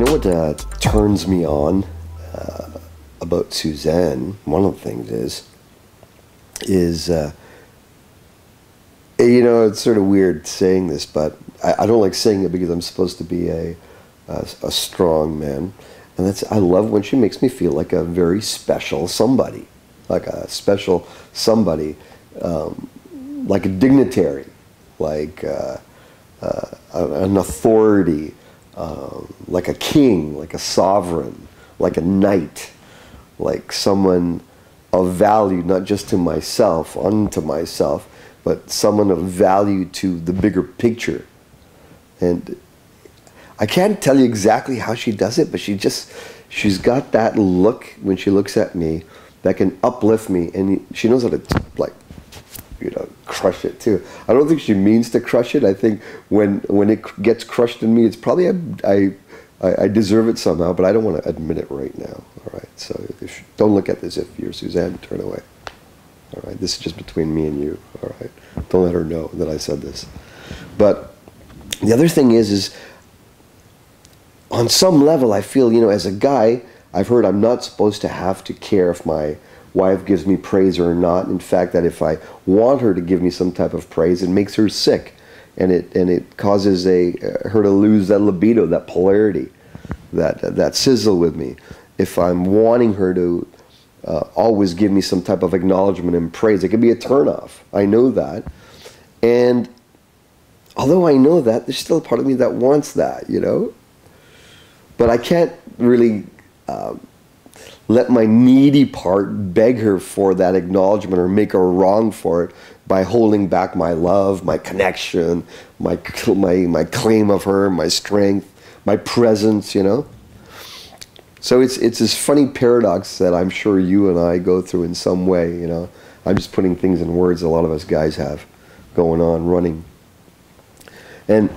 You know what uh, turns me on uh, about Suzanne? One of the things is, is uh, you know, it's sort of weird saying this, but I, I, don't like saying it because I'm supposed to be a, a, a strong man, and that's I love when she makes me feel like a very special somebody, like a special somebody, um, like a dignitary, like uh, uh, an authority um, like a king, like a sovereign, like a knight, like someone of value, not just to myself, unto myself, but someone of value to the bigger picture. And I can't tell you exactly how she does it, but she just, she's got that look when she looks at me that can uplift me. And she knows how to, like, crush it too. I don't think she means to crush it. I think when when it gets crushed in me, it's probably I, deserve it somehow, but I don't want to admit it right now. All right, so don't look at this if you're Suzanne. Turn away. All right, this is just between me and you. All right, don't let her know that I said this. But the other thing is, is on some level, I feel you know, as a guy, I've heard I'm not supposed to have to care if my wife gives me praise or not. In fact, that if I want her to give me some type of praise, it makes her sick, and it and it causes a her to lose that libido, that polarity, that that sizzle with me. If I'm wanting her to uh, always give me some type of acknowledgement and praise, it could be a turnoff. I know that, and although I know that, there's still a part of me that wants that, you know. But I can't really. Um, let my needy part beg her for that acknowledgement or make her wrong for it by holding back my love, my connection, my, my, my claim of her, my strength, my presence, you know? So it's, it's this funny paradox that I'm sure you and I go through in some way, you know? I'm just putting things in words a lot of us guys have going on, running. And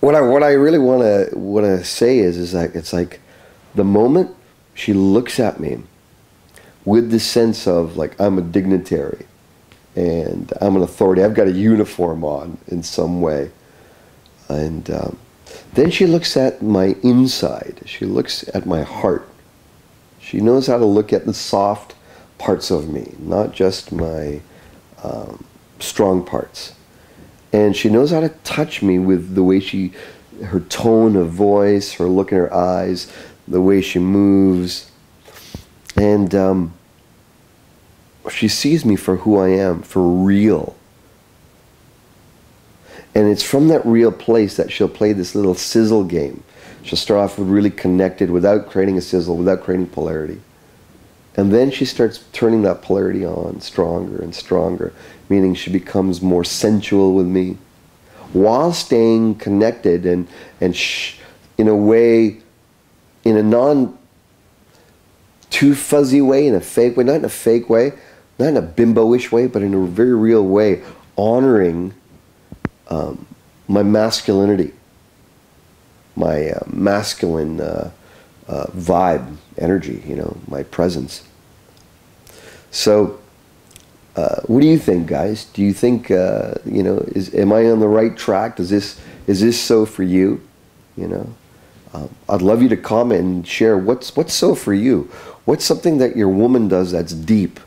what I, what I really want to say is, is that it's like the moment she looks at me with the sense of like I'm a dignitary and I'm an authority. I've got a uniform on in some way. And um, then she looks at my inside. She looks at my heart. She knows how to look at the soft parts of me, not just my um, strong parts. And she knows how to touch me with the way she, her tone of voice, her look in her eyes, the way she moves. And um, she sees me for who I am, for real. And it's from that real place that she'll play this little sizzle game. She'll start off with really connected without creating a sizzle, without creating polarity. And then she starts turning that polarity on stronger and stronger, meaning she becomes more sensual with me while staying connected and, and in a way in a non too fuzzy way, in a fake way, not in a fake way, not in a bimbo-ish way, but in a very real way, honoring um, my masculinity, my uh, masculine uh, uh, vibe, energy, you know, my presence. So, uh, what do you think, guys? Do you think, uh, you know, is am I on the right track? Does this is this so for you? You know. Um, I'd love you to comment and share what's what's so for you. What's something that your woman does that's deep?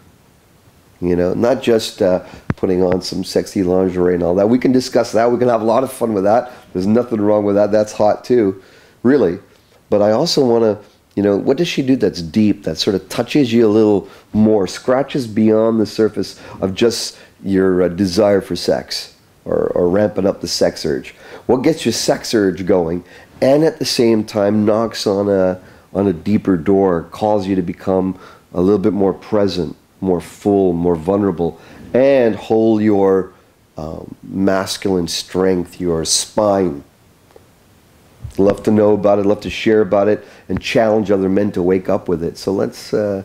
You know, not just uh, putting on some sexy lingerie and all that. We can discuss that. We can have a lot of fun with that. There's nothing wrong with that. That's hot too, really. But I also want to, you know, what does she do that's deep, that sort of touches you a little more, scratches beyond the surface of just your uh, desire for sex or, or ramping up the sex urge? What gets your sex urge going and at the same time knocks on a on a deeper door, calls you to become a little bit more present, more full, more vulnerable, and hold your um, masculine strength, your spine. Love to know about it, love to share about it, and challenge other men to wake up with it. So let's uh,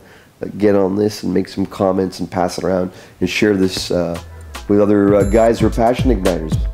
get on this and make some comments and pass it around and share this uh, with other uh, guys who are passion igniters.